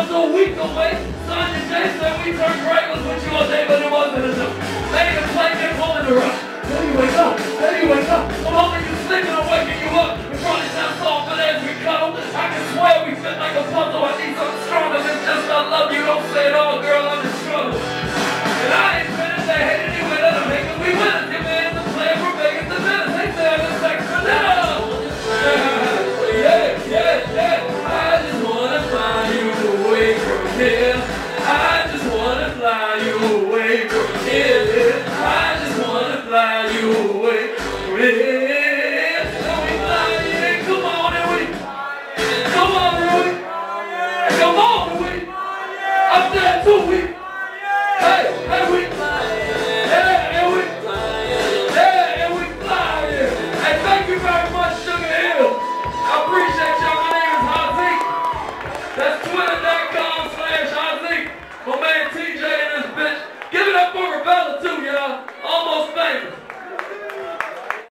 was a week away, Sunday, Jason, we turned right with what you was able to was I just wanna fly you away from here. I just wanna fly you away from here.